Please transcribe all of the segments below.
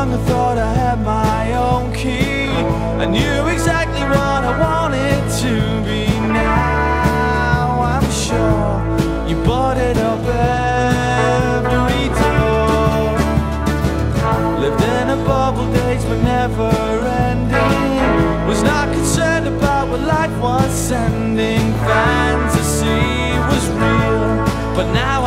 young, I thought I had my own key. I knew exactly what I wanted to be. Now I'm sure you bought it up every door. Lived in a bubble, days were never ending. Was not concerned about what life was sending. Fantasy was real, but now.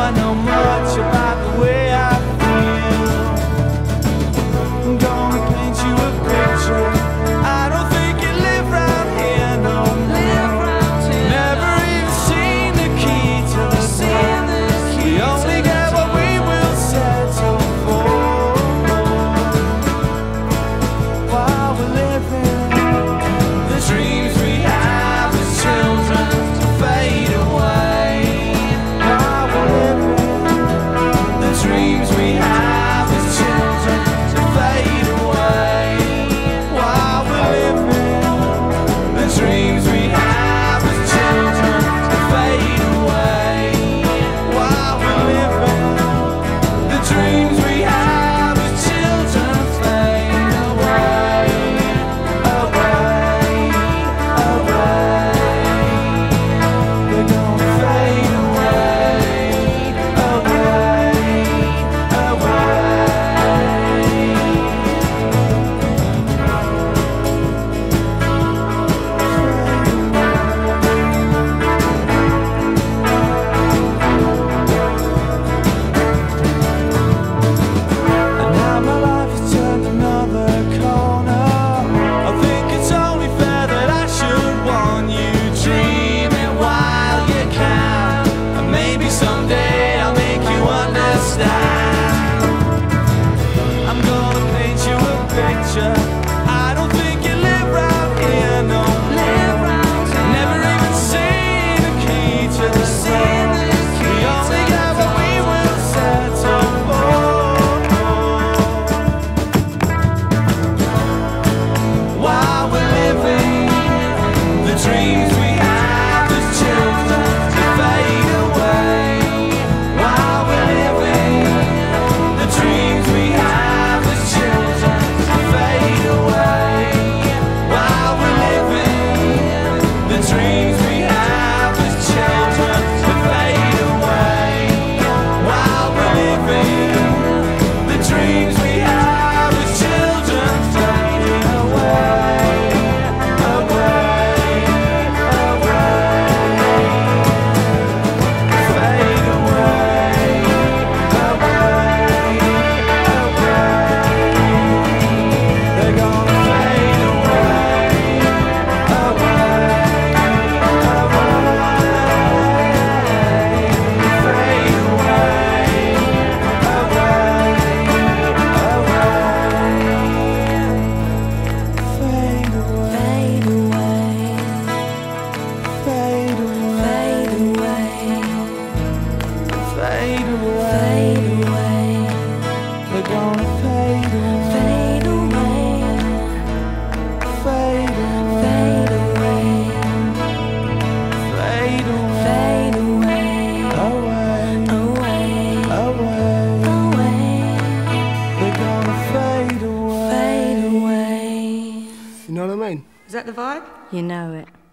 that the vibe? You know it.